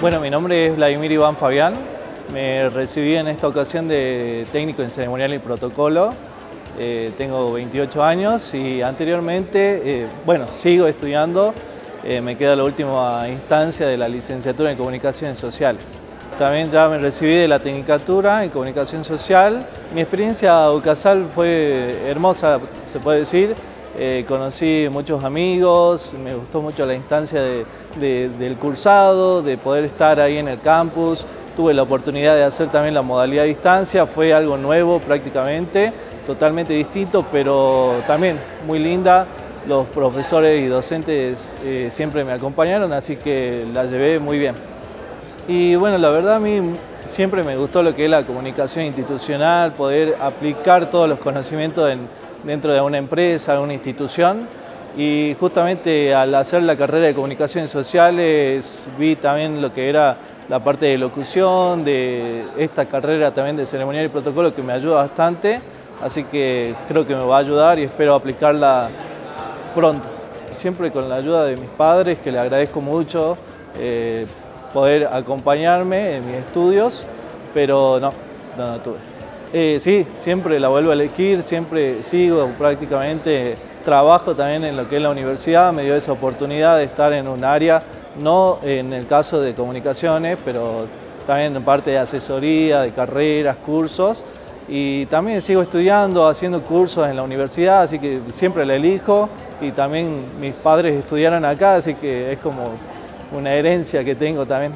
Bueno, mi nombre es Vladimir Iván Fabián. Me recibí en esta ocasión de técnico en ceremonial y protocolo. Eh, tengo 28 años y anteriormente, eh, bueno, sigo estudiando. Eh, me queda la última instancia de la licenciatura en comunicaciones sociales. También ya me recibí de la tecnicatura en comunicación social. Mi experiencia a UCASAL fue hermosa, se puede decir. Eh, conocí muchos amigos, me gustó mucho la instancia del cursado, de poder estar ahí en el campus. Tuve la oportunidad de hacer también la modalidad de distancia, fue algo nuevo prácticamente, totalmente distinto, pero también muy linda. Los profesores y docentes eh, siempre me acompañaron, así que la llevé muy bien. Y bueno, la verdad a mí siempre me gustó lo que es la comunicación institucional, poder aplicar todos los conocimientos en, dentro de una empresa, una institución. Y justamente al hacer la carrera de comunicaciones sociales vi también lo que era la parte de locución, de esta carrera también de ceremonial y protocolo que me ayuda bastante, así que creo que me va a ayudar y espero aplicarla pronto. Siempre con la ayuda de mis padres, que le agradezco mucho eh, poder acompañarme en mis estudios, pero no, no, no tuve. Eh, sí, siempre la vuelvo a elegir, siempre sigo prácticamente, trabajo también en lo que es la universidad, me dio esa oportunidad de estar en un área, no en el caso de comunicaciones, pero también en parte de asesoría, de carreras, cursos, y también sigo estudiando, haciendo cursos en la universidad, así que siempre la elijo, y también mis padres estudiaron acá, así que es como una herencia que tengo también.